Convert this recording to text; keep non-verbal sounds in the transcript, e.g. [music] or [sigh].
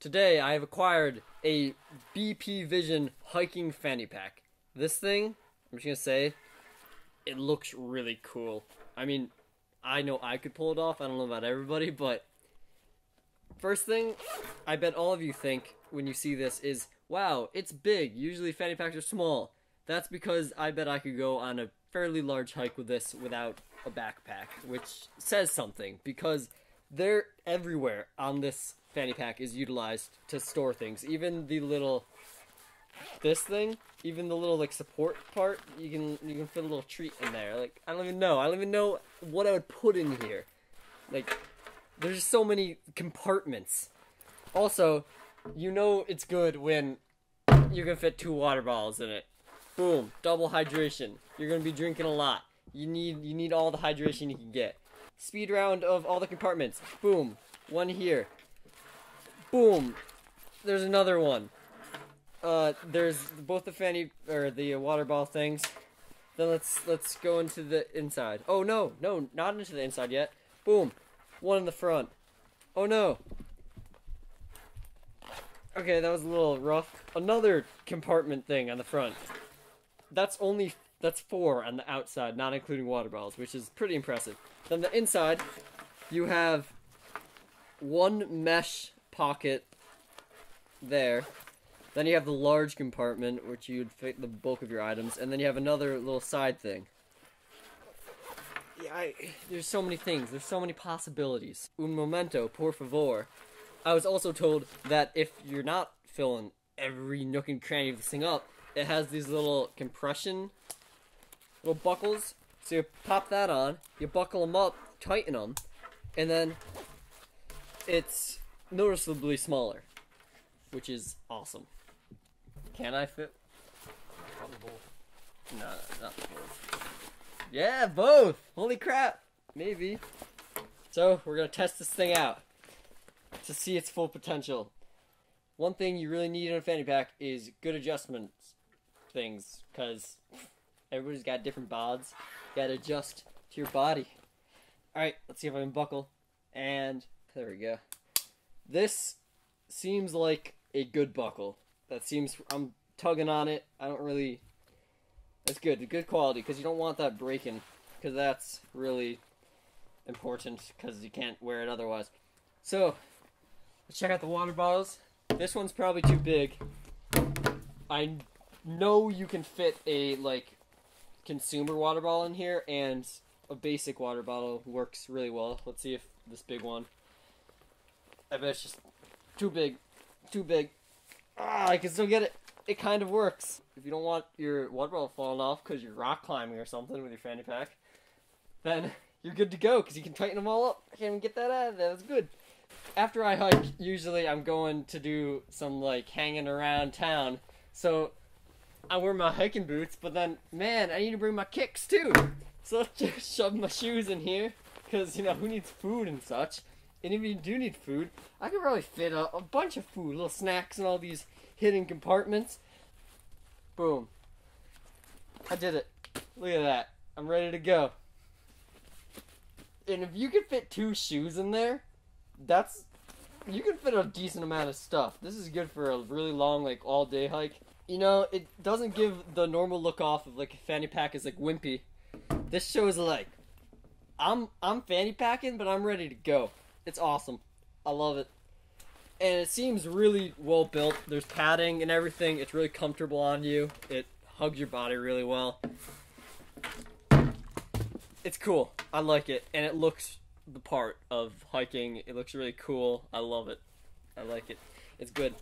Today I have acquired a BP Vision hiking fanny pack. This thing, I'm just gonna say, it looks really cool. I mean, I know I could pull it off. I don't know about everybody, but first thing I bet all of you think when you see this is, wow, it's big. Usually fanny packs are small. That's because I bet I could go on a fairly large hike with this without a backpack, which says something because they're everywhere on this fanny pack is utilized to store things. Even the little this thing, even the little like support part, you can you can fit a little treat in there. Like I don't even know. I don't even know what I would put in here. Like there's just so many compartments. Also, you know it's good when you can fit two water bottles in it. Boom, double hydration. You're gonna be drinking a lot. You need you need all the hydration you can get. Speed round of all the compartments. Boom, one here. Boom, there's another one. Uh, there's both the fanny or the water ball things. Then let's let's go into the inside. Oh no, no, not into the inside yet. Boom, one in the front. Oh no. Okay, that was a little rough. Another compartment thing on the front. That's only that's four on the outside, not including water bottles, which is pretty impressive. Then the inside, you have one mesh pocket there. Then you have the large compartment, which you'd fit the bulk of your items, and then you have another little side thing. Yeah, I, there's so many things. There's so many possibilities. Un momento, por favor. I was also told that if you're not filling every nook and cranny of this thing up, it has these little compression little buckles. So you pop that on, you buckle them up, tighten them, and then it's noticeably smaller, which is awesome. Can I fit? Probably both. No, not both. Yeah, both. Holy crap. Maybe. So we're gonna test this thing out to see its full potential. One thing you really need in a fanny pack is good adjustments things, because everybody's got different bods. You gotta adjust to your body. Alright, let's see if I can buckle. And there we go. This seems like a good buckle. That seems I'm tugging on it. I don't really it's good, good quality because you don't want that breaking because that's really important because you can't wear it otherwise. So, let's check out the water bottles. This one's probably too big. I know you can fit a like consumer water bottle in here and a basic water bottle works really well. Let's see if this big one. I bet it's just too big. Too big. Ah, I can still get it. It kind of works. If you don't want your water bottle falling off because you're rock climbing or something with your fanny pack, then [laughs] you're good to go because you can tighten them all up. I can't even get that out of there. That's good. After I hike, usually I'm going to do some like hanging around town. So I wear my hiking boots, but then, man, I need to bring my kicks too. So let's [laughs] just shove my shoes in here, because, you know, who needs food and such? And if you do need food, I could probably fit a, a bunch of food, little snacks in all these hidden compartments. Boom. I did it. Look at that. I'm ready to go. And if you could fit two shoes in there, that's you can fit a decent amount of stuff. This is good for a really long, like all day hike. You know, it doesn't give the normal look off of like a fanny pack is like wimpy. This shows like I'm I'm fanny packing, but I'm ready to go. It's awesome. I love it. And it seems really well built. There's padding and everything. It's really comfortable on you. It hugs your body really well. It's cool. I like it. And it looks the part of hiking. It looks really cool. I love it. I like it. It's good.